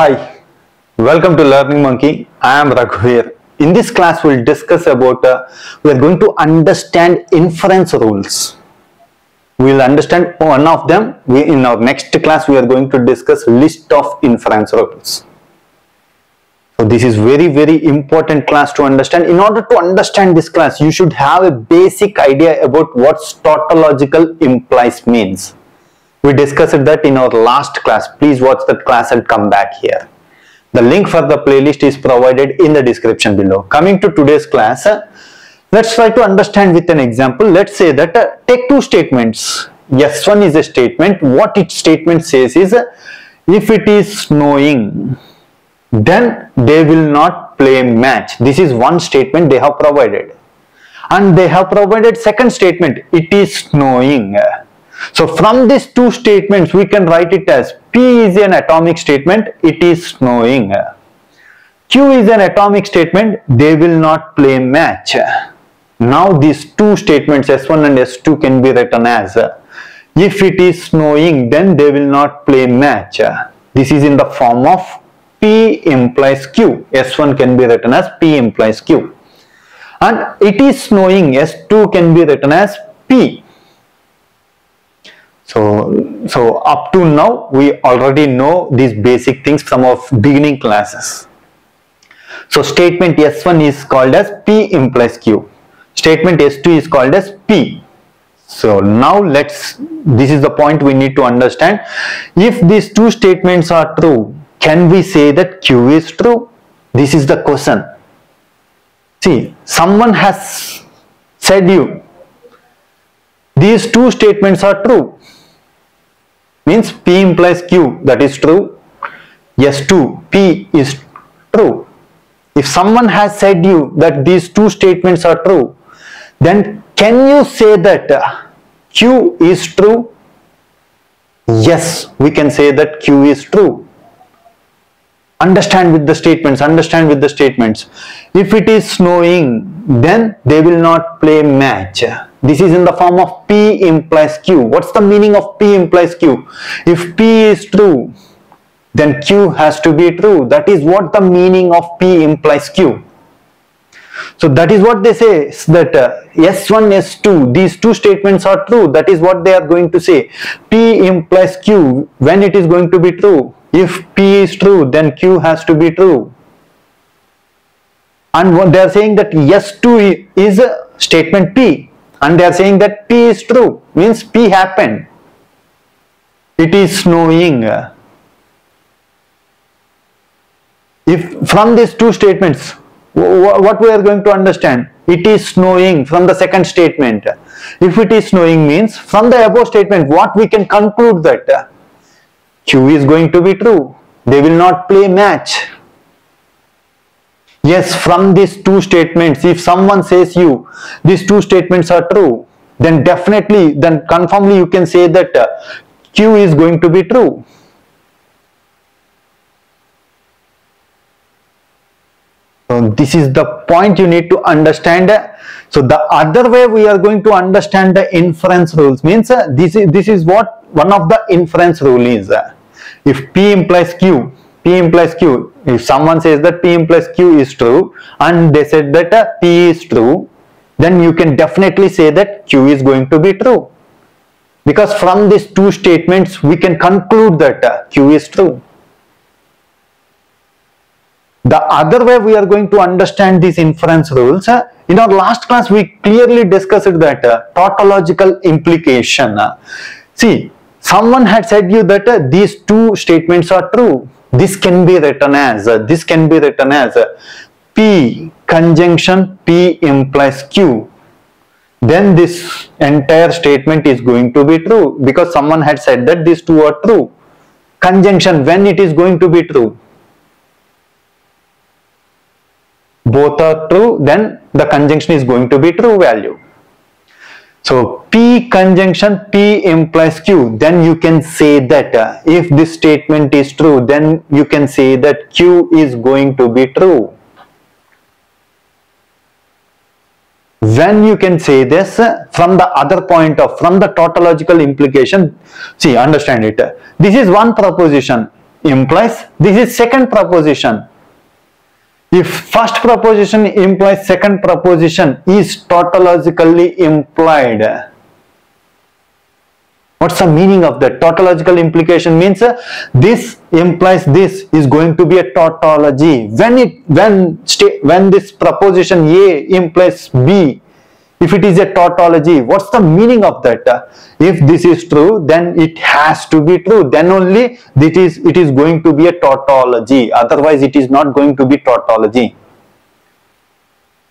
Hi, welcome to Learning Monkey. I am Raghuveer. In this class, we'll discuss about, uh, we are going to understand inference rules. We'll understand one of them. We, in our next class, we are going to discuss list of inference rules. So this is very, very important class to understand. In order to understand this class, you should have a basic idea about what tautological implies means. We discussed that in our last class. Please watch that class and come back here. The link for the playlist is provided in the description below. Coming to today's class, uh, let's try to understand with an example. Let's say that uh, take two statements. S1 is a statement. What its statement says is, uh, if it is snowing, then they will not play match. This is one statement they have provided. And they have provided second statement, it is snowing. So from these two statements, we can write it as P is an atomic statement, it is snowing. Q is an atomic statement, they will not play match. Now these two statements S1 and S2 can be written as if it is snowing, then they will not play match. This is in the form of P implies Q. S1 can be written as P implies Q. And it is snowing, S2 can be written as P. So, so up to now, we already know these basic things from our beginning classes. So statement S1 is called as P implies Q. Statement S2 is called as P. So now let's, this is the point we need to understand. If these two statements are true, can we say that Q is true? This is the question. See, someone has said you, these two statements are true. Means P implies Q, that is true. S2, P is true. If someone has said you that these two statements are true, then can you say that Q is true? Yes, we can say that Q is true understand with the statements understand with the statements if it is snowing then they will not play match this is in the form of p implies q what's the meaning of p implies q if p is true then q has to be true that is what the meaning of p implies q so that is what they say that uh, S1, S2, these two statements are true. That is what they are going to say. P implies Q when it is going to be true. If P is true, then Q has to be true. And what they are saying that S2 is a statement P and they are saying that P is true means P happened. It is snowing. If from these two statements, what we are going to understand? It is snowing from the second statement. If it is snowing means from the above statement, what we can conclude that Q is going to be true. They will not play match. Yes, from these two statements, if someone says you, these two statements are true, then definitely, then confirmly you can say that uh, Q is going to be true. So this is the point you need to understand. So the other way we are going to understand the inference rules means uh, this is this is what one of the inference rule is. If P implies Q, P implies Q. If someone says that P implies Q is true and they said that uh, P is true, then you can definitely say that Q is going to be true. Because from these two statements we can conclude that uh, Q is true. The other way we are going to understand these inference rules, uh, in our last class we clearly discussed that uh, tautological implication. See, someone had said you that uh, these two statements are true. This can be written as, this can be written as P conjunction P implies Q. Then this entire statement is going to be true because someone had said that these two are true. Conjunction when it is going to be true both are true then the conjunction is going to be true value so p conjunction p implies q. Then you can say that uh, if this statement is true then you can say that q is going to be true. When you can say this uh, from the other point of from the tautological implication. See understand it. This is one proposition implies this is second proposition if first proposition implies second proposition is tautologically implied. What's the meaning of that? Tautological implication means uh, this implies this is going to be a tautology. When it when when this proposition a implies b if it is a tautology what's the meaning of that? If this is true then it has to be true. Then only it is it is going to be a tautology. Otherwise it is not going to be tautology.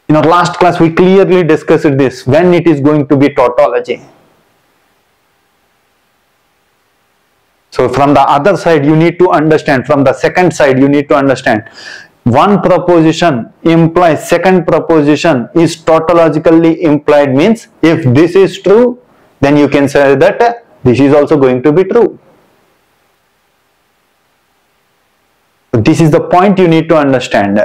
In our last class we clearly discussed this when it is going to be tautology. So from the other side you need to understand. From the second side you need to understand one proposition implies second proposition is tautologically implied means if this is true then you can say that this is also going to be true. This is the point you need to understand.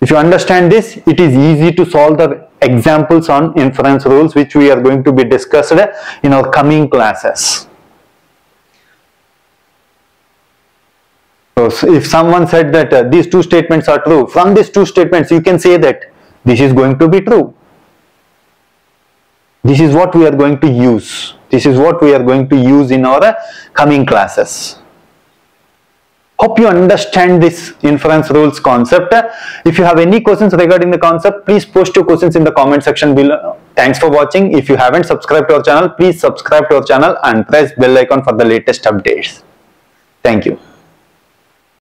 If you understand this, it is easy to solve the examples on inference rules which we are going to be discussed in our coming classes. So if someone said that uh, these two statements are true, from these two statements you can say that this is going to be true. This is what we are going to use. This is what we are going to use in our uh, coming classes. Hope you understand this inference rules concept. If you have any questions regarding the concept, please post your questions in the comment section below. Thanks for watching. If you haven't subscribed to our channel, please subscribe to our channel and press bell icon for the latest updates. Thank you.